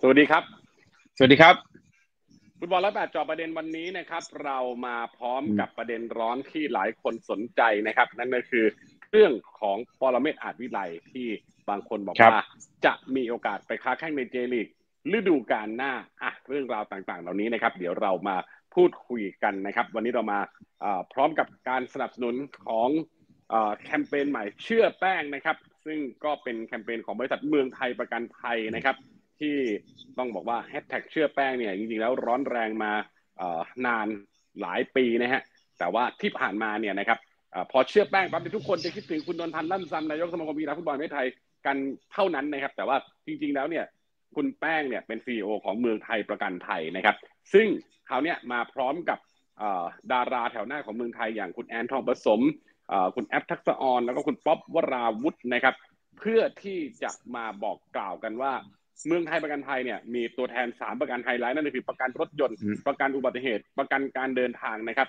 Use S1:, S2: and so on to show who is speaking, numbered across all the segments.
S1: สวัสดีครับ
S2: สวัสดีครับ
S1: ฟุตบอลร้อยแปดจอประเด็นวันนี้นะครับ เรามาพร้อมกับประเด็นร้อนที่หลายคนสนใจนะครับ นั่นก็คือเรื่องของปรเมศอาจวิไลที่บางคนบอก
S2: ครับ
S1: ว่า จะมีโอกาสไปค้าแข่งในเจลีกฤดูกาลหน้าอะเรื่องราวต่างๆ เหล่านี้นะครับ เดี๋ยวเรามาพูดคุยกันนะครับ วันนี้เรามาเอ่อพร้อมกับการสนับสนุนของเอ่อแคมเปญใหม่เชื่อแป้งนะครับ ซึ่งก็เป็นแคมเปญของบริษัทเมืองไทยประกันภัยนะครับ ที่ต้องบอกว่าแฮชแท็กเชื่อแป้งเนี่ยจริงๆแล้วร้อนแรงมานานหลายปีนะฮะแต่ว่าที่ผ่านมาเนี่ยนะครับอพอเชื่อแป้งปั๊บทุกคนจะคิดถึงคุณนนทันลั่นซัมนายกสมาคมกีฬาฟุตบอลไทยกันเท่านั้นนะครับ แต่ว่าจริงๆแล้วเนี่ยคุณแป้งเนี่ยเป็นซีอของเมืองไทยประกันภัยนะครับ ซึ่งเขาวเนี่ยมาพร้อมกับดาราแถวหน้าของเมืองไทยอย่างคุณแอนทองผสมคุณแอปทักษะออนแล้วก็คุณป๊อปวราวุฒินะครับ เพื่อที่จะมาบอกกล่าวกันว่า เมืองไทยประกันภัยเนี่ยมีตัวแทนสามประกันไฮไลท์นั่นก็คือประกันรถยนต์
S2: อืม
S1: ประกันอุบัติเหตุ ประกันการเดินทางนะครับ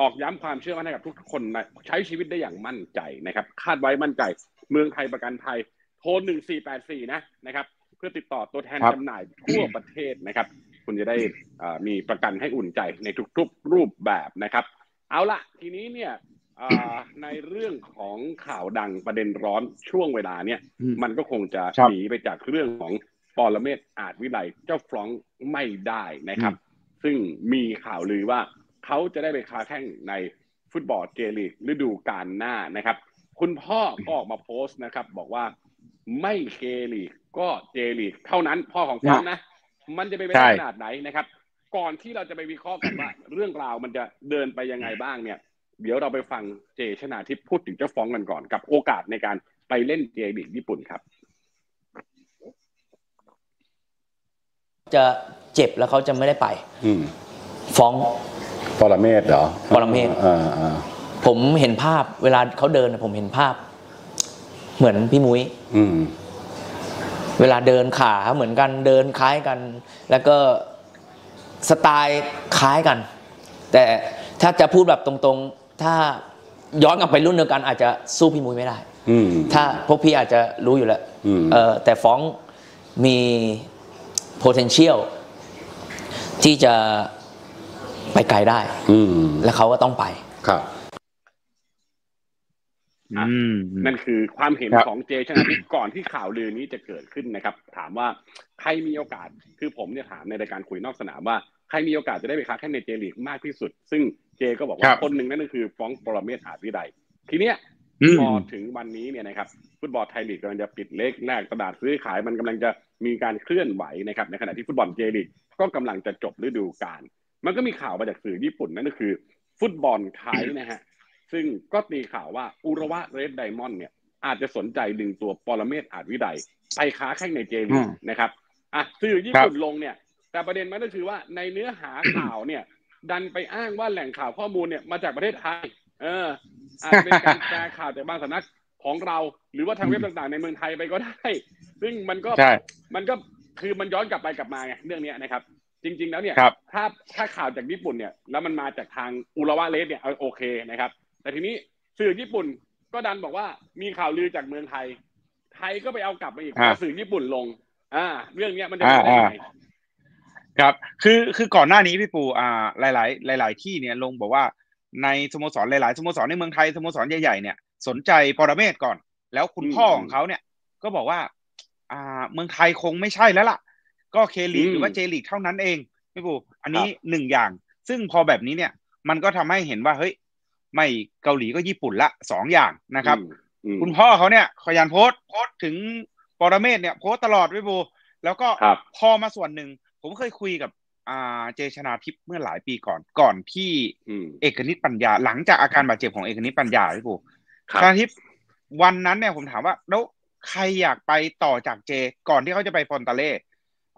S1: ตอกย้ำความเชื่อมั่นให้กับทุกคนนะใช้ชีวิตได้อย่างมั่นใจนะครับ คาดไว้มั่นใจ เมืองไทยประกันภัยโทรหนึ่งสี่แปดสี่นะนะครับ เพื่อติดต่อตัวแทน
S2: ครับ
S1: จำหน่ายทั่วประเทศนะครับ คุณจะได้เอ่อมีประกันให้อุ่นใจในทุกๆรูปแบบนะครับ เอาละทีนี้เนี่ยเอ่อในเรื่องของข่าวดังประเด็นร้อนช่วงเวลาเนี่ย
S2: อืม
S1: มันก็คงจะ
S2: ครับ
S1: หนีไปจากเรื่องของ ปรเมศอาจวิไลเจ้าฟรองก์ไม่ได้นะครับ ซึ่งมีข่าวลือว่าเขาจะได้ไปค้าแข่งในฟุตบอลเจลีกฤดูกาลหน้านะครับ คุณพ่อก็ออกมาโพสต์นะครับ บอกว่าไม่เจลีกก็เจลีกเท่านั้นพ่อของฟรองก์นะ มันจะไปนไป
S2: ใช่
S1: ได้ขนาดไหนนะครับ ก่อนที่เราจะไปวิเคราะห์กันว่า เรื่องราวมันจะเดินไปยังไงบ้างเนี่ย เดี๋ยวเราไปฟังเจชนาทิพย์พูดถึงเจ้าฟ้องกันก่อนกับโอกาสในการไปเล่นเจลีกญี่ปุ่นครับ
S3: จะเจ็บแล้วเขาจะไม่ได้ไป
S4: อืม
S3: ฟ้อง
S4: ปรเมศเหรอ
S3: ปรเมศ
S4: อ่าอ่า
S3: ผมเห็นภาพเวลาเขาเดินน่ะผมเห็นภาพ เหมือนพี่มุ้ย
S4: อืม
S3: เวลาเดินขาเหมือนกันเดินคล้ายกัน แล้วก็สไตล์คล้ายกัน แต่ถ้าจะพูดแบบตรงๆ ถ้าย้อนกลับไปรุ่นเดียวกันอาจจะสู้พี่มุ้ยไม่ได้
S4: อืม
S3: ถ้าพวกพี่อาจจะรู้อยู่แล้ว
S4: อืม
S3: เออแต่ฟ้องมี potential ที่จะไปไกลได้
S4: อืม
S3: และเขาก็ต้องไป
S4: ครับ
S1: อะ
S2: อืม
S1: นั่นคือความเห็น
S2: ครับ
S1: ของเจชนาทิพย์ก่อนที่ข่าวลือนี้จะเกิดขึ้นนะครับ ถามว่าใครมีโอกาสคือผมเนี่ยถามในรายการคุยนอกสนามว่าใครมีโอกาสจะได้ไปค้าแข่งในเจลีกมากที่สุด ซึ่งเจก็บอก
S2: ค
S1: ว่า
S2: รับ
S1: คนหนึ่งนั่นก็คือฟ้องปรเมศอาจวิไลทีเนี้ย
S2: อืม
S1: พอถึงวันนี้เนี่ยนะครับฟุตบอลไทยลีกกำลังจะปิดเลขแรกตลาดซื้อขายมันกำลังจะมีการเคลื่อนไหวนะครับในขณะที่ฟุตบอลเจลีกก็กำลังจะจบฤดูกาลมันก็มีข่าวมาจากสื่อญี่ปุ่นนั่นก็คือ ฟุตบอลไทยนะฮะซึ่งก็ตีข่าวว่าอุระวะเรดไดมอนด์เนี่ยอาจจะสนใจดึงตัวปรเมศอาจวิไลไปค้าแข่งในเจลี
S2: อื
S1: ก
S2: ม
S1: นะครับอะสื่อญี่ปุ่นลงเนี่ย แต่ประเด็นมันก็คือว่าในเนื้อหาข่าวเนี่ย ดันไปอ้างว่าแหล่งข่าวข้อมูลเนี่ยมาจากประเทศไทย เอออาจจะเป็นการแปลข่าวจากบางสำนักของเรา หรือว่าทางเว็บต่างๆ ในเมืองไทยไปก็ได้ ซึ่งมันก็
S2: ใช่
S1: มันก็คือมันย้อนกลับไปกลับมาไงเรื่องเนี้ยนะครับ จริง ๆ แล้วเนี่ย
S2: ครับ
S1: ถ้าถ้าข่าวจากญี่ปุ่นเนี่ย แล้วมันมาจากทางอุระวะเลสเนี่ยเอาโอเคนะครับ แต่ทีนี้สื่อญี่ปุ่นก็ดันบอกว่ามีข่าวลือจากเมืองไทย ไทยก็ไปเอากลับมาอีก
S2: อ่า
S1: ว่าสื่อญี่ปุ่นลง อ่า เรื่องเนี้ยมันจะเป็นไปได้ยังไง
S2: ครับ คือคือก่อนหน้านี้พี่ปูอ่า หลาย ๆ หลาย ๆ ที่เนี่ยลงบอกว่า ในสโมสรหลายๆสโมสรในเมืองไทยสโมสรใหญ่ๆเนี่ย สนใจปรเมศก่อน แล้วคุณ
S1: อืม
S2: พ่อของเขาเนี่ย ก็บอกว่า อ่า เมืองไทยคงไม่ใช่แล้วล่ะ ก็เคลีก
S1: อืม
S2: หรือว่าเจลีกเท่านั้นเองพี่ปูอันนี้หนึ่งอย่าง ซึ่งพอแบบนี้เนี่ย มันก็ทำให้เห็นว่าเฮ้ยไม่เกาหลีก็ญี่ปุ่นละสองอย่างนะครับ
S1: อืม
S2: คุณพ่อเขาเนี่ยขยันโพสต์โพสต์ถึงปรเมศเนี่ย โพสต์ตลอดพี่บูแล้วก็
S1: ครับ
S2: พอมาส่วนหนึ่งผมเคยคุยกับ อ่าเจชนาทิพย์เมื่อหลายปีก่อนก่อนที่
S1: อืม
S2: เอกนิตปัญญา หลังจากอาการบาดเจ็บของเอกนิตปัญญาพี่บู
S1: ครับ
S2: ชนาทิพย์วันนั้นเนี่ยผมถามว่า แล้วใครอยากไปต่อจากเจ ก่อนที่เขาจะไปฟอนตาเล่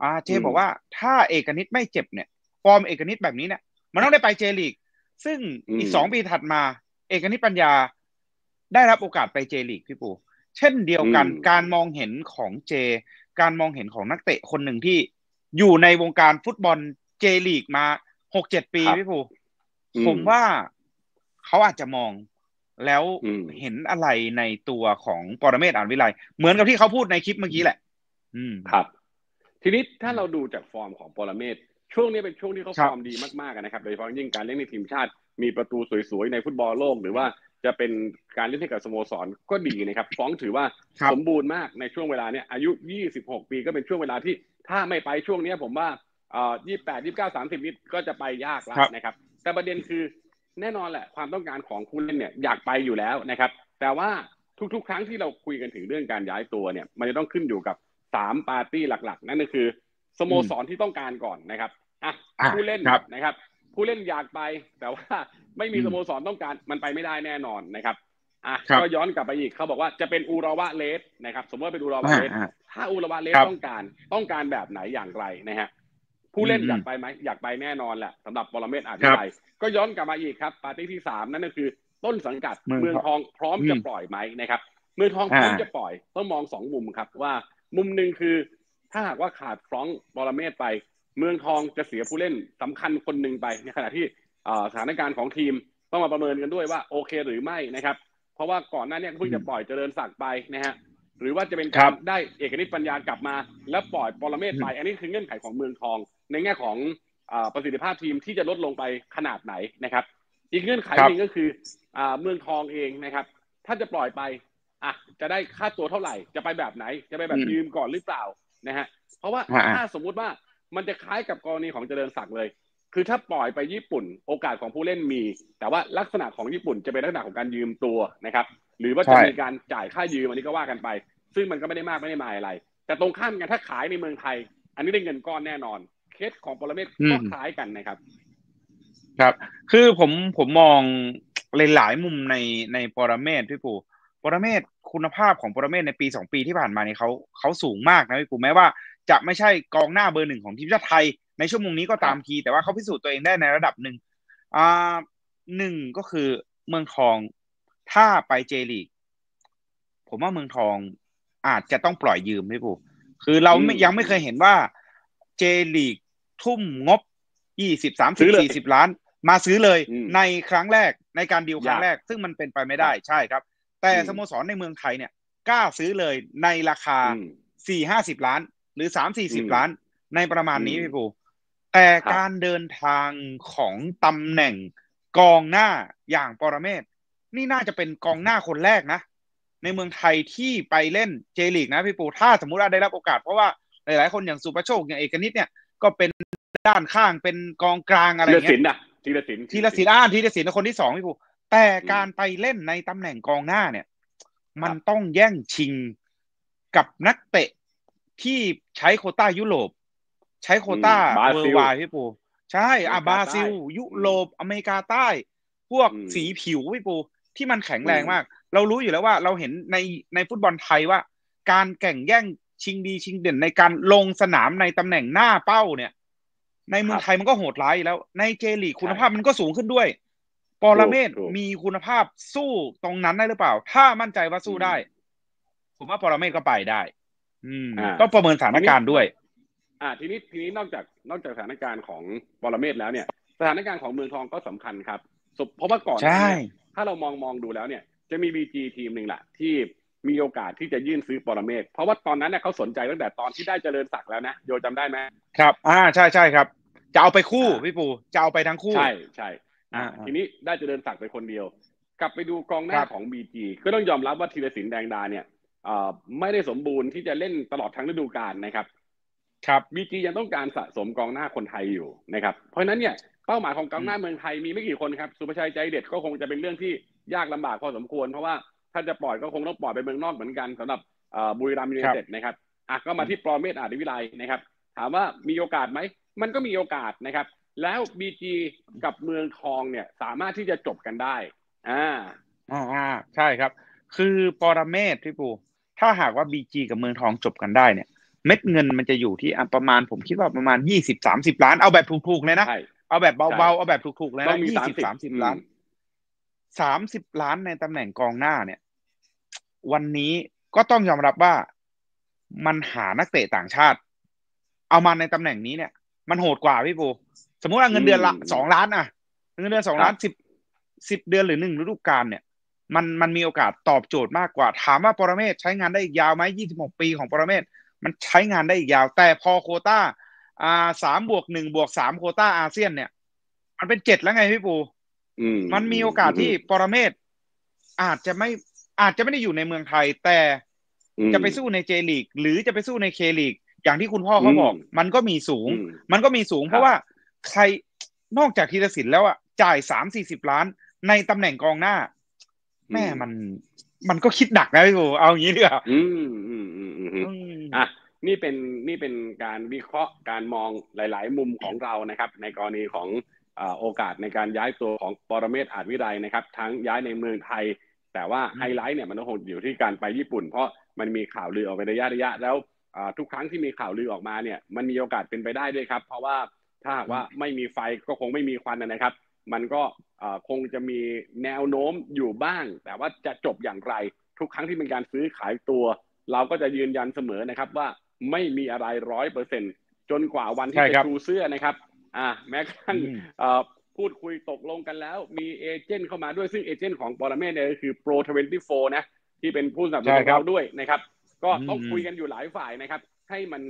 S2: อ่าเจ
S1: อืม
S2: บอกว่าถ้าเอกนิตไม่เจ็บเนี่ย ฟอร์มเอกนิตแบบนี้เนี่ยมันต้องได้ไปเจลีก ซึ่งอีกสองปีถัดมา เอกนิตปัญญา ได้รับโอกาสไปเจลีกพี่ปูเช่นเดียวกัน
S1: อืม
S2: การมองเห็นของเจ การมองเห็นของนักเตะคนหนึ่งที่ อยู่ในวงการฟุตบอลเจลีกมาหกเจ็ดปี
S1: ครับ
S2: พี่ปู
S1: อืม
S2: ผมว่าเขาอาจจะมองแล้ว
S1: อืม
S2: เห็นอะไรในตัวของปรเมศย์ อาจวิไลเหมือนกับที่เขาพูดในคลิปเมื่อกี้แหละ อืม
S1: ครับ ทีนี้ถ้าเราดูจากฟอร์มของปรเมศย์ช่วงนี้เป็นช่วงที่เขา
S2: ท็อ
S1: ป
S2: ฟ
S1: อร์มดีมากๆนะครับ โดยเฉพาะยิ่งการเล่นในทีมชาติ มีประตูสวยๆ ในฟุตบอลโลก หรือว่าจะเป็นการเล่นให้กับสโมสรก็ดีนะครับ ฟอร์มถือว่า
S2: ครับ
S1: สมบูรณ์มากในช่วงเวลาเนี้ยอายุ 26 ปีก็เป็นช่วงเวลาที่ ถ้าไม่ไปช่วงเนี้ยผมว่าเอ่อ28 29 30นิดก็จะไปยากแล้ว
S2: ครับ
S1: นะครับ แต่ประเด็นคือแน่นอนแหละความต้องการของผู้เล่นเนี่ยอยากไปอยู่แล้วนะครับ แต่ว่าทุกๆ ครั้งที่เราคุยกันถึงเรื่องการย้ายตัวเนี่ยมันจะต้องขึ้นอยู่กับสามปาร์ตี้หลัก ๆ นั่นก็คือสโมสรที่ต้องการก่อนนะครับอะ
S2: อะ
S1: ผู้เล่น
S2: ครับ
S1: นะครับ ผู้เล่นอยากไปแต่ว่าไม่มี
S2: อืม
S1: สโมสรต้องการมันไปไม่ได้แน่นอนนะครับ อะ
S2: ครับ
S1: ก็ย้อนกลับไปอีกเขาบอกว่าจะเป็นอูราวะเลสนะครับ สมมติว่าเป็นอูราวะ
S2: อ่า
S1: เลส
S2: อ่า
S1: ถ้าอูราวะเลส
S2: ครับ
S1: ต้องการต้องการแบบไหนอย่างไรนะฮะผู้เล่น
S2: อืม
S1: อยากไปไหมอยากไปแน่นอนแหละสำหรับปรเมศอาจ
S2: ค
S1: จะ
S2: รับ
S1: ไปก็ย้อนกลับมาอีกครับปาร์ตี้ที่สามนั่นก็คือ ต้นสังกัด
S2: เมือง
S1: เมืองทองพร้อม
S2: อืม
S1: จะปล่อยไหมนะครับ เมืองทองพร้อม
S2: อ่า
S1: จะปล่อยต้องมองสองมุมครับว่ามุมหนึ่งคือ ถ้าหากว่าขาดฟรองก์บอลเมศไป เมืองทองจะเสียผู้เล่นสำคัญคนหนึ่งไปในขณะที่อ่าสถานการณ์ของทีมต้องมาประเมินกันด้วยว่าโอเคหรือไม่นะครับ เพราะว่าก่อนหน้าเนี้เพิ่งจะปล่อยเจริญศักดิ์ไปนะฮะหรือว่าจะเป็น
S2: ครั
S1: การ
S2: บ
S1: ได้เอกนิตปัญญากลับมา แล้วปล่อยปรเมศไป อันนี้คือเงื่อนไขของเมืองทอง ในแง่ของอาประสิทธิภาพทีมที่จะลดลงไปขนาดไหนนะครับ อีกเงื่อนไข
S2: ครับ
S1: หนึ่งก็คืออ่าเมืองทองเองนะครับ ถ้าจะปล่อยไปอะจะได้ค่าตัวเท่าไหร่จะไปแบบไหน จะไปแบบ
S2: อืม
S1: ยืมก่อนหรือเปล่านะฮะเพราะว่า
S2: ฮะ
S1: ถ้าสมมุติว่ามันจะคล้ายกับกรณีของเจริญศักดิ์เลย คือถ้าปล่อยไปญี่ปุ่นโอกาสของผู้เล่นมี แต่ว่าลักษณะของญี่ปุ่นจะเป็นลักษณะของการยืมตัวนะครับ หรือว่าจะ
S2: ใช่
S1: มีการจ่ายค่ายืมอันนี้ก็ว่ากันไป ซึ่งมันก็ไม่ได้มากไม่ได้มายอะไร แต่ตรงข้ามกันถ้าขายในเมืองไทย อันนี้ได้เงินก้อนแน่นอน เคสของปรเมศก็คล้ายกันนะครับ
S2: ครับ คือผมผมมองหลายๆมุมในในปรเมศพี่ปูปรเมศคุณภาพของปรเมศในปีสองปีที่ผ่านมาเนี่ยเขาเขาสูงมากนะพี่ปูแม้ว่าจะไม่ใช่กองหน้าเบอร์หนึ่งของทีมชาติไทย ในชั่วโมงนี้ก็ตามที แต่ว่าเขาพิสูจน์ตัวเองได้ในระดับหนึ่งอ่าหนึ่งก็คือเมืองทองถ้าไปเจลีกผมว่าเมืองทองอาจจะต้องปล่อยยืมพี่ปูคือเราไม่
S1: อืม
S2: ยังไม่เคยเห็นว่าเจลีกทุ่มงบยี่สิบสาม
S1: ซื้
S2: สิบ
S1: อเลย
S2: สี่สิบล้าน มาซื้อเลย
S1: อืม
S2: ในครั้งแรกในการดีลครั้ง
S1: ยาก
S2: แรก ซึ่งมันเป็นไปไม่ได้ใช่ครับ แต่
S1: อืม
S2: สโมสรในเมืองไทยเนี่ยกล้าซื้อเลยในราคา
S1: อืม
S2: สี่ห้าสิบล้าน หรือสามสี่สิบ
S1: อืม
S2: ล้านในประมาณนี้
S1: อืม
S2: พี่ปู แต่
S1: ครับ
S2: การเดินทางของตำแหน่งกองหน้าอย่างปรเมศนี่น่าจะเป็นกองหน้าคนแรกนะ ในเมืองไทยที่ไปเล่นเจลีกนะพี่ปูถ้าสมมุติว่าได้รับโอกาสเพราะว่าหลาย ๆ คนอย่างสุประโชคอย่างเอกนิตเนี่ยก็เป็นด้านข้างเป็นกองกลางอะไร
S1: ธีร
S2: เงี้
S1: ศิ
S2: ย
S1: ลป์นะธีรศิลป์
S2: ทีละศิลป์อ่านทีละศิลป์คนที่สองพี่ปูแต่การไปเล่นในตำแหน่งกองหน้าเนี่ย มันต้องแย่งชิงกับนักเตะที่ใช้โควต้ายุโรป ใช้โควต้า
S1: บรา
S2: เวอ
S1: ซิล
S2: ร์ไวพี่ปู ใช่อะ
S1: อเมริกา
S2: บราซิล
S1: ใต้
S2: ยุโรปอเมริกาใต้ พวก
S1: อืม
S2: สีผิวพี่ปู ที่มันแข็งแรง
S1: อืม
S2: มาก เรารู้อยู่แล้วว่าเราเห็นในในฟุตบอลไทยว่า การแข่งแย่งชิงดีชิงเด่นในการลงสนามในตำแหน่งหน้าเป้าเนี่ย ในเมืองไทยมันก็โหดร้ายอยู่แล้ว ในเจลีกคุณภาพมันก็สูงขึ้นด้วยปรเมศ
S1: ถูก
S2: มีคุณภาพสู้ตรงนั้นได้หรือเปล่า ถ้ามั่นใจว่าสู้ได้ ผมว่าปรเมศก็ไปได้ อืม
S1: อ่า
S2: ต้องประเมินสถานการณ์ด้วย
S1: อ่าทีนี้ทีนี้นอกจากนอกจากสถานการณ์ของปรเมศแล้วเนี่ย สถานการณ์ของเมืองทองก็สำคัญครับสเพราะว่าก่อนหน้า
S2: ใช่
S1: เนี่ยถ้าเรามองมองดูแล้วเนี่ย จะมีบีจีทีมหนึ่งแหละที่มีโอกาสที่จะยื่นซื้อปรเมศเพราะว่าตอนนั้นเนี่ยเขาสนใจตั้งแต่ตอนที่ได้เจริญศักดิ์แล้วนะโยจำได้ไหม
S2: ครับ อ่าใช่ใช่ครับ จะเอาไปคู่
S1: อ่า
S2: พี่ปูจะเอาไปทั้งคู่
S1: ใช่ใช่อ่า
S2: อ่า
S1: ทีนี้ได้เจริญศักดิ์ไปคนเดียว กลับไปดูกองหน้า
S2: ครับ
S1: ของบีจีก็ต้องยอมรับว่าธีรศิลป์แดงดาเนี่ยเอ่อไม่ได้สมบูรณ์ที่จะเล่นตลอดทั้งฤดูกาลนะครับ
S2: ครับ
S1: บีจียังต้องการสะสมกองหน้าคนไทยอยู่นะครับ เพราะฉะนั้นเนี่ยเป้าหมายของกองหน้าเมืองไทยมีไม่กี่คนครับสุภชัยใจเด็ดก็คงจะเป็นเรื่องที่ยากลำบากพอสมควร เพราะว่าถ้าจะปล่อยก็คงต้องปล่อยไปเมืองนอกเหมือนกันสำหรับเอ่อบุรีรัมย์ยูไนเต็ดนะครับอะก็มาที่ปรเมศอาดิวิไลนะครับ ถามว่ามีโอกาสไหมมันก็มีโอกาสนะครับ แล้วบีจีกับเมืองทองเนี่ยสามารถที่จะจบกันได้อ่า
S2: อ่าอ่าใช่ครับ คือปรเมศพี่ปูถ้าหากว่าบีจีกับเมืองทองจบกันได้เนี่ย เม็ดเงินมันจะอยู่ที่อะประมาณผมคิดว่าประมาณยี่สิบสามสิบล้านเอาแบบถูกๆเลยนะ
S1: ใช่
S2: เอาแบบ
S1: ใช่
S2: เบาๆเอาแบบถูกๆเลย
S1: ต้อ
S2: นะ
S1: งมี
S2: ยี่
S1: สาม
S2: สิบ
S1: สิบ
S2: สามสิบล้านสามสิบล้านในตำแหน่งกองหน้าเนี่ย วันนี้ก็ต้องยอมรับว่ามันหานักเตะต่างชาติ เอามาในตำแหน่งนี้เนี่ย มันโหดกว่าพี่ปูสมมุติว่าเงินเดือนละ
S1: อืม
S2: สองล้านอะ เงินเดือนสองล้านสิบสิบเดือนหรือหนึ่งฤดูกาลเนี่ย มันมันมีโอกาสตอบโจทย์มากกว่า ถามว่าปรเมศใช้งานได้อีกยาวไหมยี่สิบหกปีของปรเมศ มันใช้งานได้อีกยาว แต่พอโคต้าอ่าสามบวกหนึ่งบวกสามโคต้าอาเซียนเนี่ย มันเป็นเจ็ดแล้วไงพี่ปู
S1: อืม
S2: มันมีโอกาสที่ปรเมศอาจจะไม่อาจจะไม่ได้อยู่ในเมืองไทย แต่
S1: อืม
S2: จะไปสู้ในเจลีก หรือจะไปสู้ในเคลีก อย่างที่คุณพ่อเขาบอก
S1: อืม
S2: มันก็มีสูง
S1: อืม
S2: มันก็มีสูง
S1: ครับ
S2: เพราะว่าใครนอกจากธีรศิลป์แล้วอะจ่ายสามสี่สิบล้านในตำแหน่งกองหน้า แม่มัน มันก็คิดหนักนะพี่ปูเอาอย่างนี้ดีกว่า
S1: อืมอืมอืมอืมอืม
S2: อืม
S1: อะนี่เป็นนี่เป็นการวิเคราะห์การมองหลาย ๆ มุมของเรานะครับ ในกรณีของอ่าโอกาสในการย้ายตัวของปรเมศอาจวิไลนะครับ ทั้งย้ายในเมืองไทย แต่ว่าไฮไลท์เนี่ยมันต้องอยู่ที่การไปญี่ปุ่น เพราะมันมีข่าวลือออกไประยะระยะ แล้วอ่าทุกครั้งที่มีข่าวลือออกมาเนี่ยมันมีโอกาสเป็นไปได้ด้วยครับ เพราะว่าถ้าหากว่าไม่มีไฟก็คงไม่มีควันนะครับ มันก็อ่าคงจะมีแนวโน้มอยู่บ้าง แต่ว่าจะจบอย่างไร ทุกครั้งที่เป็นการซื้อขายตัว เราก็จะยืนยันเสมอนะครับว่าไม่มีอะไรร้อยเปอร์เซ็นจนกว่าวันที่
S2: ใช่ครั
S1: จะ
S2: บ
S1: ชูเสื้อนะครับ อ่า แม้กระทั่ง
S2: อืม
S1: เอ่อพูดคุยตกลงกันแล้ว มีเอเจนต์เข้ามาด้วยซึ่งเอเจนต์ของปรเมศเนี่ยก็คือ Pro 24 นะ ที่เป็นผู้สนับสนุน
S2: ใช่
S1: ของ
S2: ครับ
S1: เราด้วยนะครับ ก็
S2: อืม
S1: ต้องคุยกันอยู่หลายฝ่ายนะครับ ให้มัน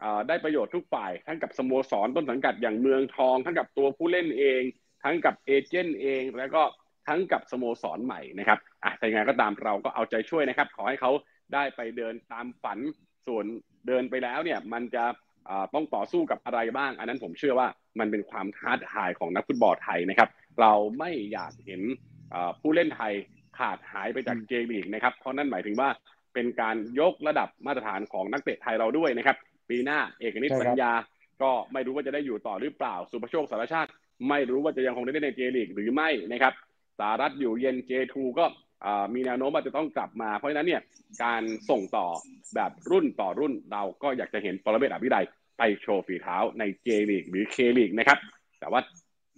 S1: เอ่อได้ประโยชน์ทุกฝ่าย ทั้งกับสโมสรต้นสังกัดอย่างเมืองทอง ทั้งกับตัวผู้เล่นเอง ทั้งกับเอเจนต์เองแล้วก็ทั้งกับสโมสรใหม่นะครับอะแต่ยังไงก็ตามเราก็เอาใจช่วยนะครับ ขอให้เขาได้ไปเดินตามฝันส่วนเดินไปแล้วเนี่ยมันจะอ่าต้องต่อสู้กับอะไรบ้าง อันนั้นผมเชื่อว่ามันเป็นความท้าทายของนักฟุตบอลไทยนะครับ เราไม่อยากเห็นอ่าผู้เล่นไทยขาดหายไปจากเจลีกนะครับ เพราะนั่นหมายถึงว่าเป็นการยกระดับมาตรฐานของนักเตะไทยเราด้วยนะครับ ปีหน้าเอกนิต
S2: ใช่ครับ
S1: ปัญญา ก็ไม่รู้ว่าจะได้อยู่ต่อหรือเปล่า สุภโชคสารชาติ ไม่รู้ว่าจะยังคงได้เล่นใน J League หรือไม่นะครับสารัช อยู่เย็น J2 ก็มีแนวโน้มว่าจะต้องกลับมา เพราะฉะนั้นเนี่ยการส่งต่อแบบรุ่นต่อรุ่นเราก็อยากจะเห็นปรเมศย์ อาจวิไลไปโชว์ฝีเท้าใน J League หรือ K League นะครับ แต่ว่า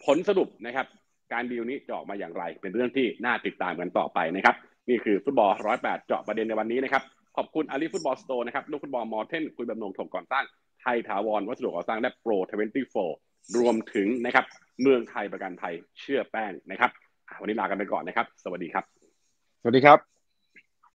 S1: ผลสรุปนะครับ การดีลนี้จะออกมาอย่างไร เป็นเรื่องที่น่าติดตามกันต่อไปนะครับนี่คือฟุตบอลร้อยแปดเจาะประเด็นในวันนี้นะครับ ขอบคุณ Ari Football Store นะครับลูกฟุตบอล Molten คุยแบบนงถกก่อนสร้างไทยถาวรวัสดุก่อสร้างและโปร24ร รวมถึงนะครับเมืองไทยประกันไทยเชื่อแป้งนะครับวันนี้ลากันไปก่อนนะครับ สวัสดีครับ
S2: สวัสดีครับ